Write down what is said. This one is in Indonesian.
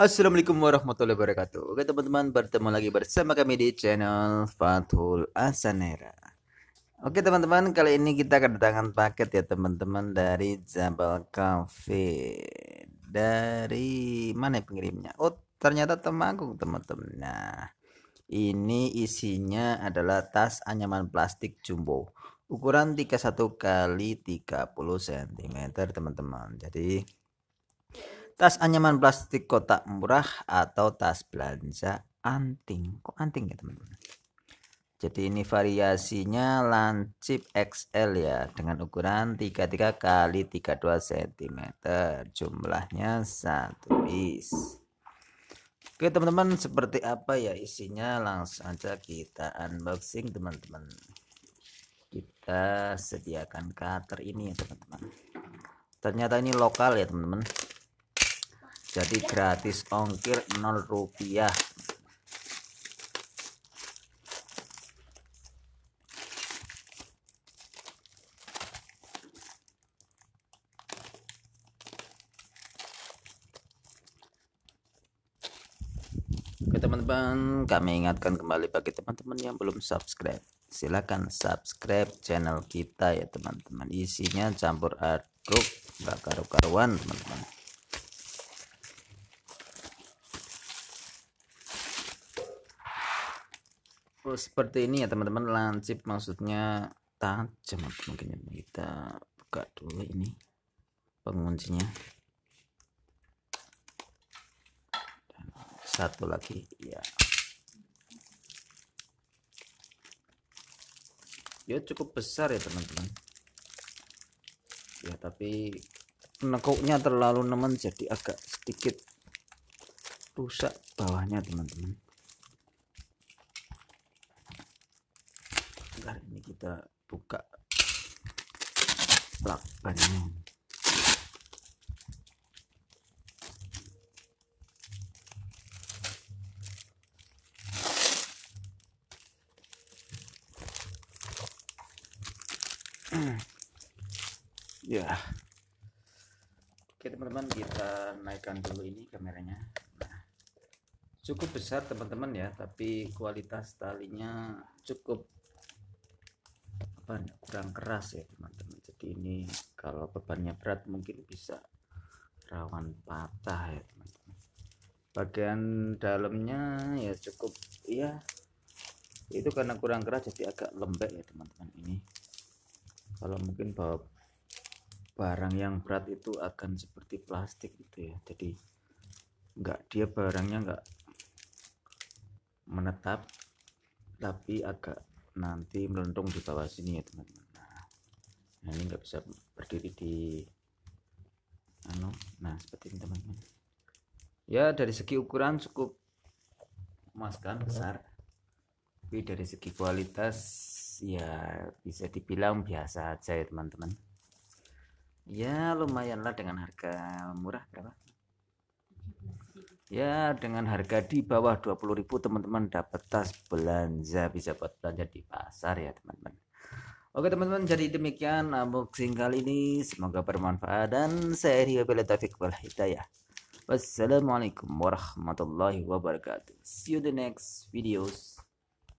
Assalamualaikum warahmatullahi wabarakatuh. Oke teman-teman bertemu lagi bersama kami di channel Fathul Asanera. Oke teman-teman kali ini kita kedatangan paket ya teman-teman dari Jabal Cafe. Dari mana pengirimnya? Oh ternyata Temanggung teman-teman. Nah ini isinya adalah tas anyaman plastik jumbo. Ukuran 31 kali 30 cm teman-teman. Jadi tas anyaman plastik kotak murah atau tas belanja anting? Kok anting ya teman-teman? Jadi ini variasinya lancip XL ya dengan ukuran 33 kali 32 cm jumlahnya satu piece. Oke teman-teman seperti apa ya isinya? Langsung aja kita unboxing teman-teman. Kita sediakan cutter ini ya teman-teman. Ternyata ini lokal ya teman-teman jadi gratis ongkir 0 rupiah. Oke teman-teman kami ingatkan kembali bagi teman-teman yang belum subscribe silahkan subscribe channel kita ya teman-teman. Isinya campur aduk gak karu-karuan teman-teman oh, seperti ini ya teman-teman. Lancip maksudnya tajam mungkin kita buka dulu ini penguncinya. Satu lagi ya. Ya cukup besar ya teman-teman. Ya tapi penekuknya terlalu nemen jadi agak sedikit rusak bawahnya teman-teman sebentar ini kita buka. Lakbannya ya. Oke teman-teman kita naikkan dulu ini kameranya. Nah, cukup besar teman-teman ya. Tapi kualitas talinya cukup apa kurang keras ya teman-teman. Jadi ini kalau bebannya berat mungkin bisa rawan patah ya teman-teman. Bagian dalamnya ya cukup ya itu karena kurang keras jadi agak lembek ya teman-teman ini. Kalau mungkin bawa barang yang berat itu akan seperti plastik gitu ya. Jadi enggak dia barangnya enggak menetap tapi agak nanti melentung di bawah sini ya teman-teman. Nah, nah ini enggak bisa berdiri di anu nah seperti ini teman-teman. Ya dari segi ukuran cukup emaskan besar. Tapi dari segi kualitas ya bisa dibilang biasa aja ya teman-teman. Ya lumayanlah dengan harga murah ya dengan harga di bawah 20.000 teman-teman dapat tas belanja. Bisa buat belanja di pasar ya teman-teman. Oke teman-teman jadi demikian unboxing kali ini. Semoga bermanfaat dan saya Rio Bela Taufik wal Hidayah. Wassalamualaikum warahmatullahi wabarakatuh. See you the next videos